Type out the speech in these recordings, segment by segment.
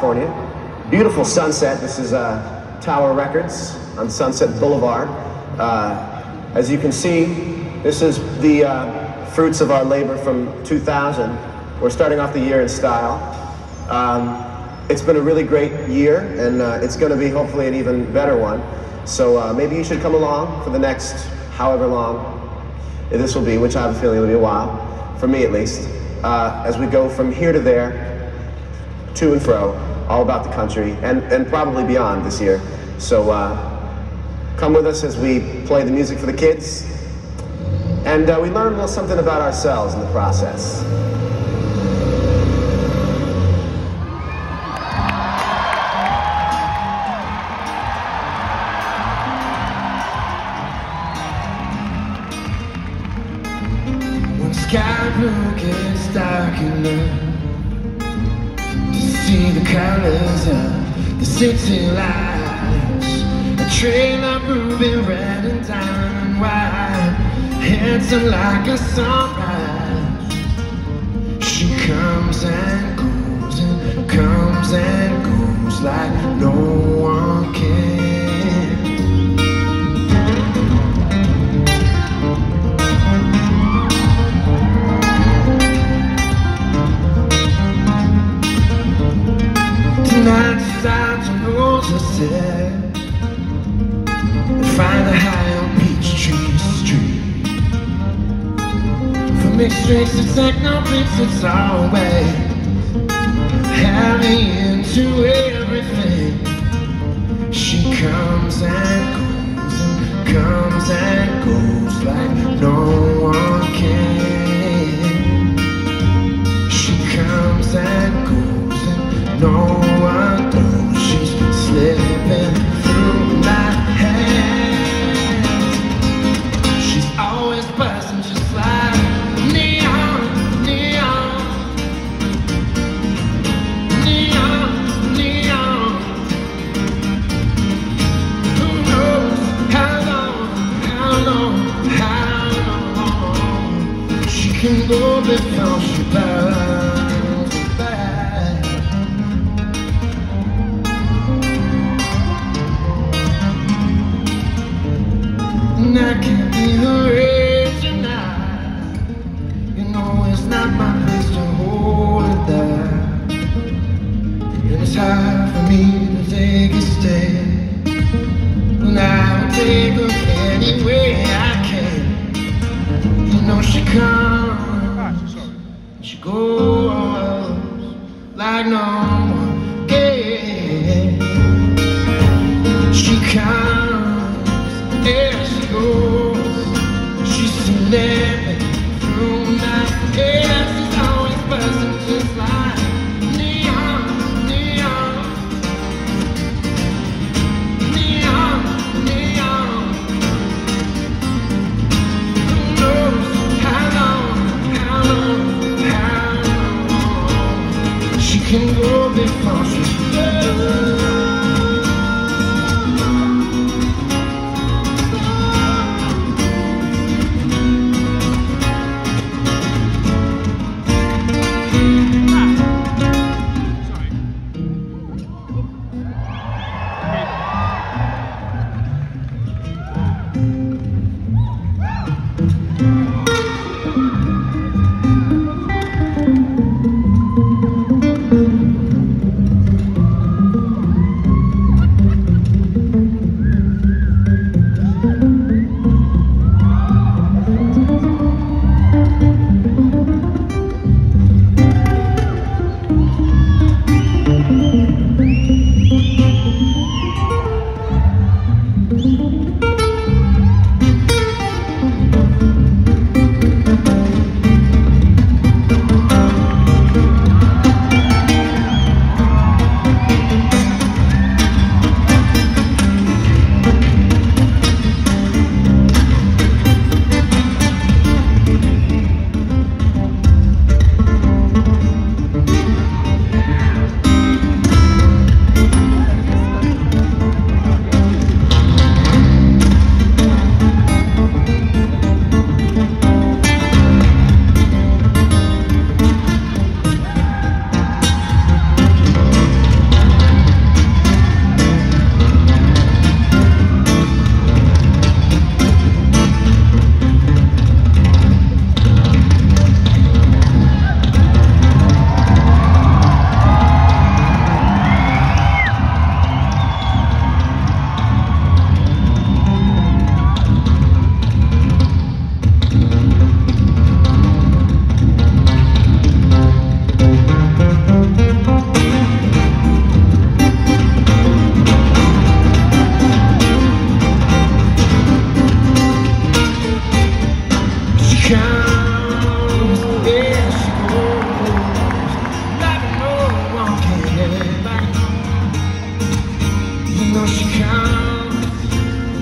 California. Beautiful sunset. This is uh, Tower Records on Sunset Boulevard. Uh, as you can see, this is the uh, fruits of our labor from 2000. We're starting off the year in style. Um, it's been a really great year, and uh, it's going to be hopefully an even better one. So uh, maybe you should come along for the next however long this will be, which I have a feeling will be a while, for me at least, uh, as we go from here to there, to and fro, all about the country, and, and probably beyond this year. So uh, come with us as we play the music for the kids, and uh, we learn a little something about ourselves in the process. When sky blue gets dark enough see the colors of the city lights, a trail of ruby red and diamond white, handsome like a sunrise. She comes and goes and comes and goes like no Tonight starts on Rosa said Find a high on Peachtree Street. Mixed drinks it's like no it's always Having into everything can go before she burns. And I can't be the reason I You know it's not my place to hold it there And it's hard for me to take a stand. But I'll take her any way I can. You know she comes She on like no can go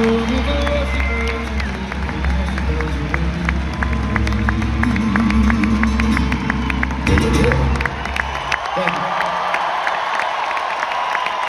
Go,